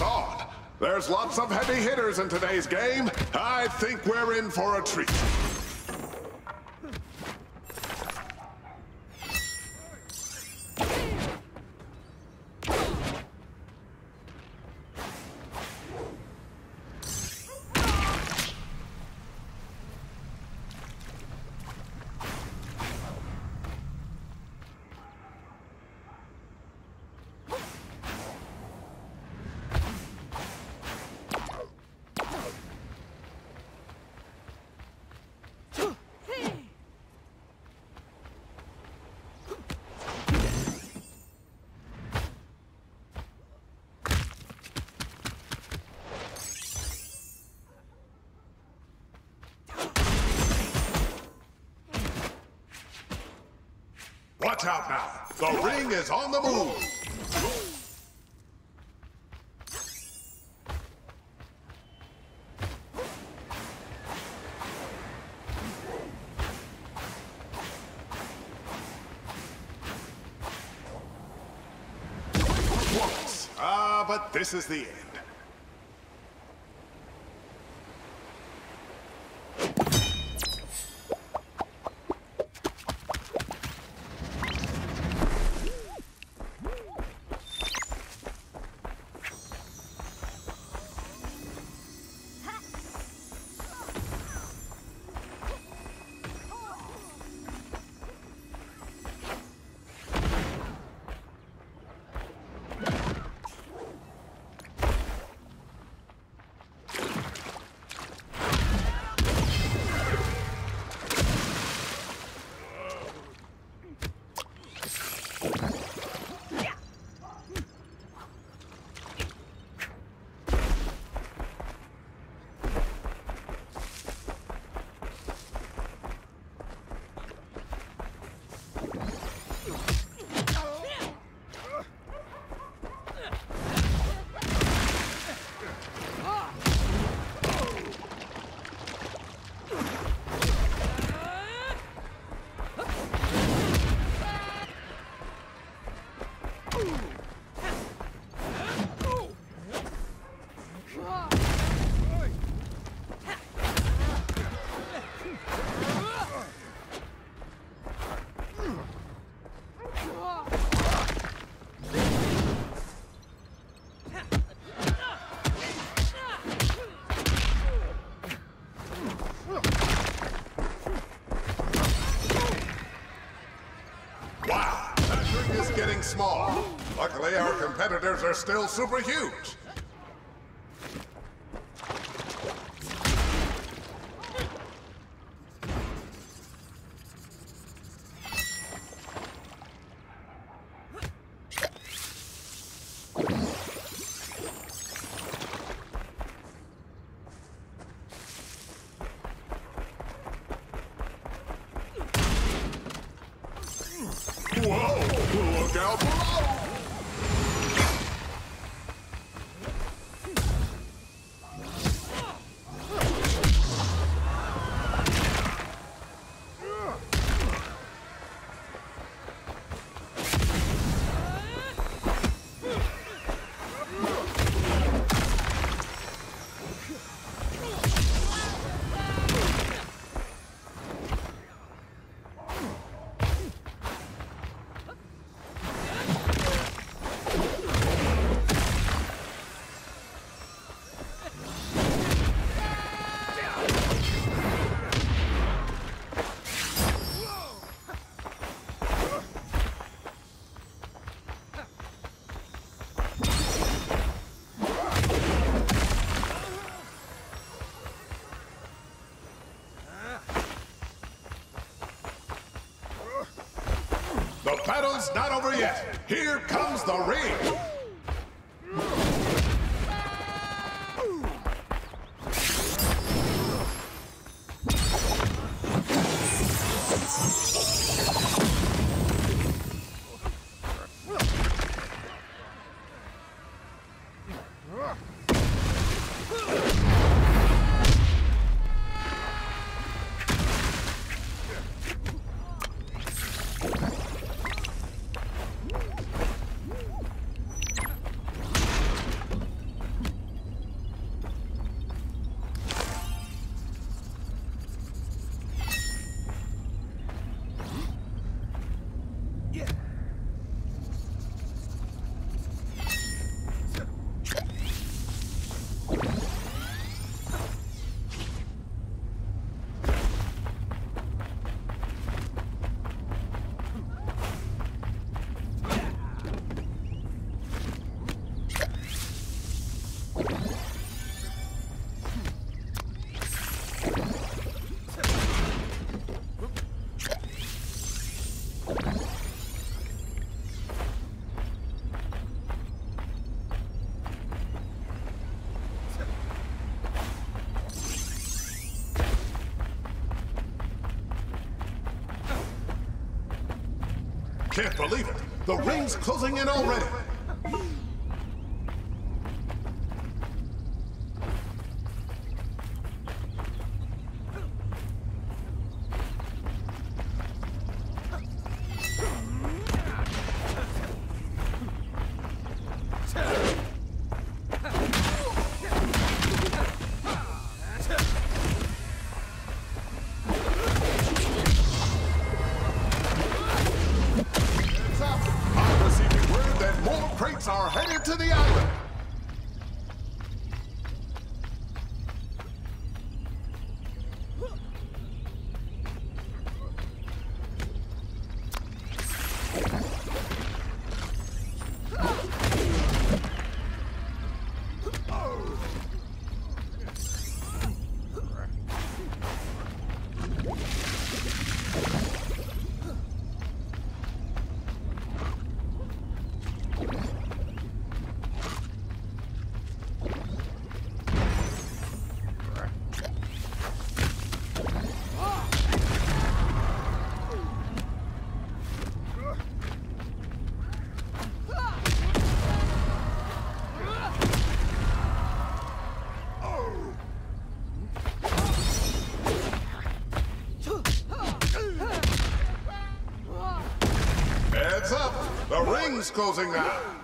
on. There's lots of heavy hitters in today's game. I think we're in for a treat. Watch out now. The ring is on the move. Ah, but this is the end. Small. Luckily, our competitors are still super huge. Not over yet. Here comes the ring. Can't believe it. The ring's closing in already. Are headed to the island. Ring's closing now.